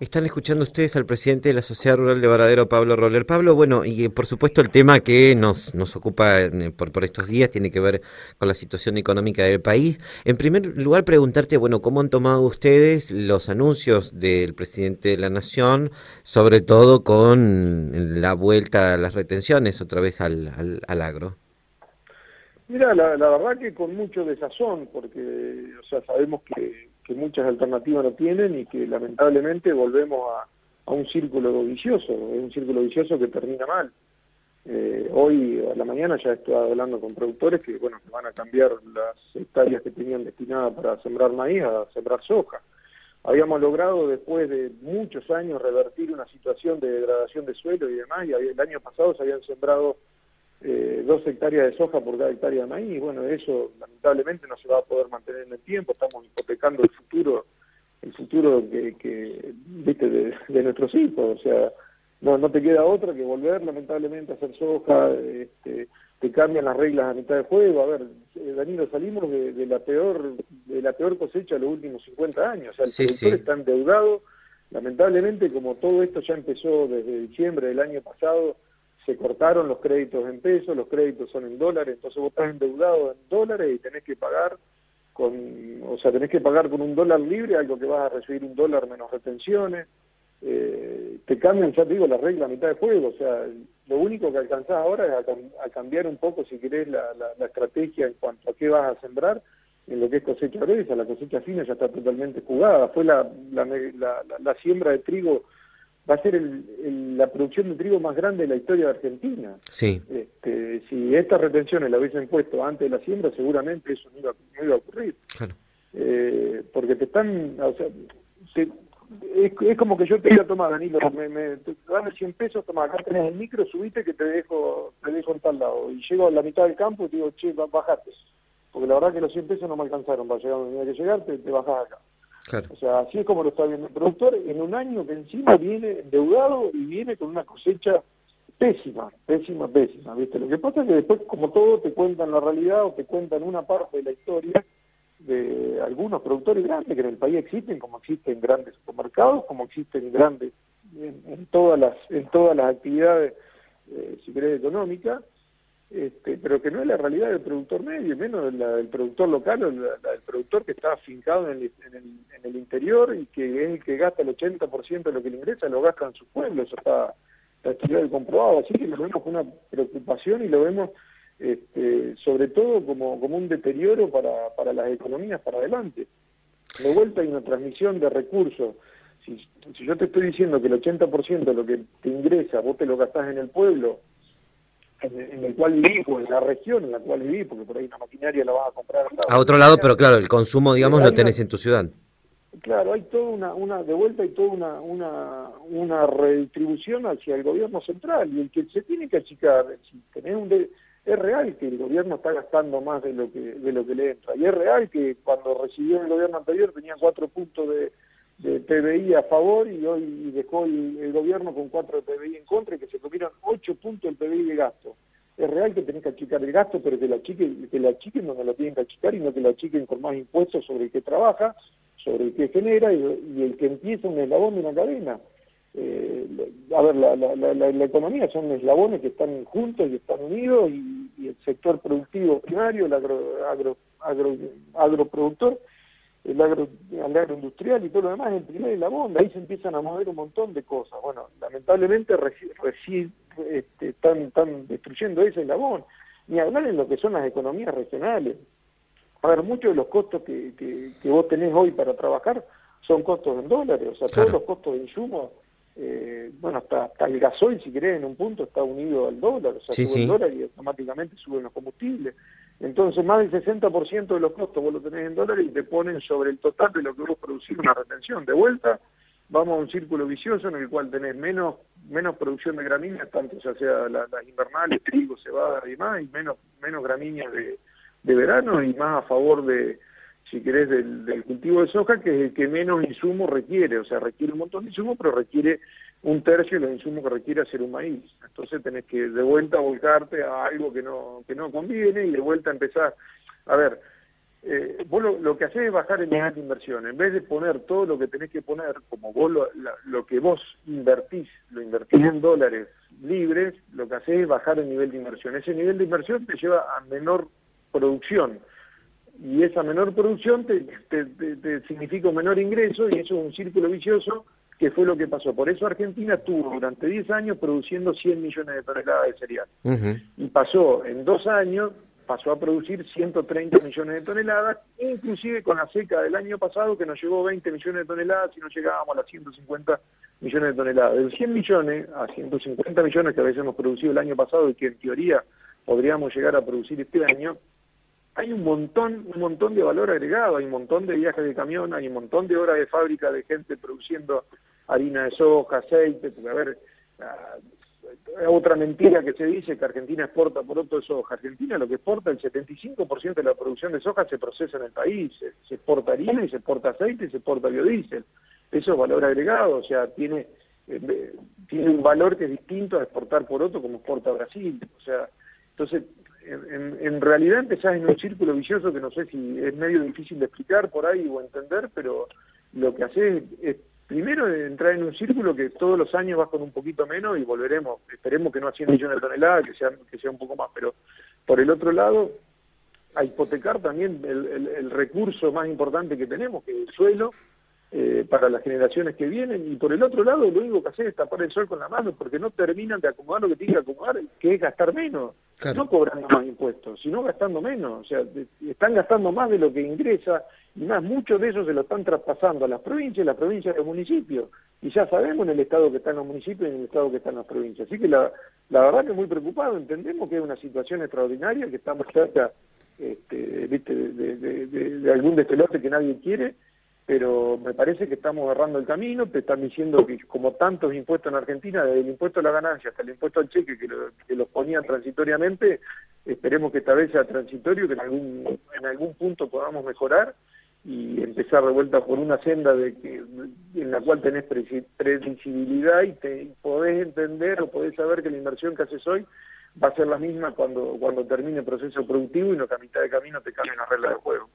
Están escuchando ustedes al presidente de la Sociedad Rural de Varadero, Pablo Roller. Pablo, bueno, y eh, por supuesto el tema que nos, nos ocupa eh, por, por estos días tiene que ver con la situación económica del país. En primer lugar, preguntarte, bueno, ¿cómo han tomado ustedes los anuncios del presidente de la Nación, sobre todo con la vuelta a las retenciones otra vez al, al, al agro? Mira, la, la, verdad que con mucho desazón, porque o sea, sabemos que, que, muchas alternativas no tienen y que lamentablemente volvemos a, un círculo vicioso, es un círculo vicioso que termina mal. Eh, hoy a la mañana ya estoy hablando con productores que bueno que van a cambiar las hectáreas que tenían destinadas para sembrar maíz a sembrar soja. Habíamos logrado después de muchos años revertir una situación de degradación de suelo y demás, y el año pasado se habían sembrado eh, dos hectáreas de soja por cada hectárea de maíz, bueno, eso lamentablemente no se va a poder mantener en el tiempo, estamos hipotecando el futuro, el futuro que, que viste de, de, nuestros hijos, o sea, no, no te queda otra que volver lamentablemente a hacer soja, este, te cambian las reglas a mitad de juego, a ver, eh, Danilo, salimos de, de la peor, de la peor cosecha de los últimos 50 años, o sea, el sí, productor sí. está endeudado, lamentablemente como todo esto ya empezó desde diciembre del año pasado, se cortaron los créditos en pesos, los créditos son en dólares, entonces vos estás endeudado en dólares y tenés que pagar con, o sea, tenés que pagar con un dólar libre, algo que vas a recibir un dólar menos retenciones, eh, te cambian, ya te digo, la regla a mitad de juego, o sea, lo único que alcanzás ahora es a, cambiar un poco, si querés, la, la, la, estrategia en cuanto a qué vas a sembrar, en lo que es cosecha gruesa, la cosecha fina ya está totalmente jugada, fue la, la siembra de trigo va a ser el, el, la producción de trigo más grande de la historia de Argentina. Sí. Este, si estas retenciones la hubiesen puesto antes de la siembra, seguramente eso no iba, no iba a ocurrir. Claro. Eh, porque te están, o sea, te, es, es, como que yo te diga, toma Danilo, me, me, dame 100 pesos, toma, acá tenés el micro, subite que te dejo, te dejo en tal lado. Y llego a la mitad del campo y te digo, che, bajate. Porque la verdad que los 100 pesos no me alcanzaron para llegar donde tenía que llegar, te, te bajás acá. O sea, así es como lo está viendo el productor en un año que encima viene endeudado y viene con una cosecha pésima, pésima, pésima, ¿viste? Lo que pasa es que después, como todo, te cuentan la realidad o te cuentan una parte de la historia de algunos productores grandes que en el país existen, como existen grandes supermercados, como existen grandes en, en todas las en todas las actividades, eh, si querés, económicas, este, pero que no es la realidad del productor medio, menos la del productor local o la, del productor que está afincado en el, en, el, en el, interior y que es el que gasta el 80% de lo que le ingresa, lo gasta en su pueblo, eso está, está estudiado y comprobado, así que lo vemos con una preocupación y lo vemos este, sobre todo como, como un deterioro para, para las economías para adelante. De vuelta hay una transmisión de recursos. Si, si yo te estoy diciendo que el 80% de lo que te ingresa vos te lo gastás en el pueblo, en, el cual viví, o en la región en la cual viví, porque por ahí una maquinaria la vas a comprar. A otro lado, pero claro, el consumo, digamos, lo tenés en tu ciudad. Claro, hay toda una, una de vuelta hay toda una, una, una redistribución hacia el gobierno central y el que se tiene que achicar, si tenés un de, es real que el gobierno está gastando más de lo que de lo que le entra y es real que cuando recibió el gobierno anterior tenía cuatro puntos de PBI a favor y hoy dejó el, el, gobierno con cuatro de PBI en contra y que se comieron ocho puntos del PBI de gasto. Es real que tenés que achicar el gasto, pero que lo achiquen, que lo achiquen donde lo tienen que achicar y no que lo achiquen con más impuestos sobre el que trabaja, sobre el que genera y, y el que empieza un eslabón de una cadena. Eh, a ver, la, la, la, la, economía son eslabones que están juntos y están unidos y, y el sector productivo primario, el agro, agro, agro, agroproductor, el, agro, el agroindustrial y todo lo demás el primer eslabón, ahí se empiezan a mover un montón de cosas. Bueno, lamentablemente reci, reci, este, están, están destruyendo ese eslabón, ni hablar en lo que son las economías regionales. A ver, muchos de los costos que, que, que vos tenés hoy para trabajar son costos en dólares, o sea, claro. todos los costos de insumos eh, bueno, hasta, hasta, el gasoil, si querés, en un punto está unido al dólar, o sea, sí, sube sí. el dólar y automáticamente suben los combustibles. Entonces, más del 60% de los costos vos lo tenés en dólares y te ponen sobre el total de lo que vos producís una retención. De vuelta, vamos a un círculo vicioso en el cual tenés menos menos producción de gramíneas, tanto ya sea las la invernales, trigo, cebada y demás, y menos, menos gramíneas de, de verano y más a favor de, si querés, del, del, cultivo de soja, que es el que menos insumo requiere, o sea, requiere un montón de insumos, pero requiere un tercio de los insumos que requiere hacer un maíz. Entonces tenés que de vuelta volcarte a algo que no, que no conviene y de vuelta empezar. A ver, eh, vos lo, que haces es bajar el nivel de inversión. En vez de poner todo lo que tenés que poner, como vos lo, que vos invertís, lo invertís en dólares libres, lo que haces es bajar el nivel de inversión. Ese nivel de inversión te lleva a menor producción. Y esa menor producción te, te significa un menor ingreso y eso es un círculo vicioso que fue lo que pasó. Por eso Argentina tuvo durante 10 años produciendo 100 millones de toneladas de cereal. Y pasó en dos años pasó a producir 130 millones de toneladas, inclusive con la seca del año pasado que nos llegó 20 millones de toneladas y no llegábamos a las 150 millones de toneladas. De 100 millones a 150 millones que a veces hemos producido el año pasado y que en teoría podríamos llegar a producir este año, hay un montón, un montón de valor agregado, hay un montón de viajes de camión, hay un montón de horas de fábrica de gente produciendo harina de soja, aceite, porque a ver, ah, otra mentira que se dice que Argentina exporta por otro de soja. Argentina lo que exporta, el 75% de la producción de soja se procesa en el país. Se, exporta harina y se exporta aceite y se exporta biodiesel. Eso es valor agregado, o sea, tiene, eh, tiene un valor que es distinto a exportar por otro como exporta Brasil. O sea, entonces, en, en realidad empezás en un círculo vicioso que no sé si es medio difícil de explicar por ahí o entender, pero lo que haces es primero entrar en un círculo que todos los años vas con un poquito menos y volveremos, esperemos que no a 100 millones de toneladas, que sea, que sea un poco más, pero por el otro lado, a hipotecar también el, recurso más importante que tenemos, que es el suelo, eh, para las generaciones que vienen, y por el otro lado lo único que hacer es tapar el sol con la mano, porque no terminan de acomodar lo que tienen que acomodar, que es gastar menos, no cobrando más impuestos, sino gastando menos, o sea, están gastando más de lo que ingresa, y más, muchos de ellos se lo están traspasando a las provincias, las provincias a los municipios, y ya sabemos en el estado que están los municipios y en el estado que están las provincias. Así que la, la verdad que muy preocupado, entendemos que es una situación extraordinaria, que estamos cerca este, De, de algún despelote que nadie quiere, pero me parece que estamos agarrando el camino, te están diciendo que como tantos impuestos en Argentina, desde el impuesto a la ganancia hasta el impuesto al cheque que, los ponían transitoriamente, esperemos que esta vez sea transitorio, que en algún, punto podamos mejorar y empezar de vuelta por una senda de en la cual tenés previsibilidad y te podés entender o podés saber que la inversión que haces hoy va a ser la misma cuando, cuando termine el proceso productivo y no que a mitad de camino te cambien las reglas del juego.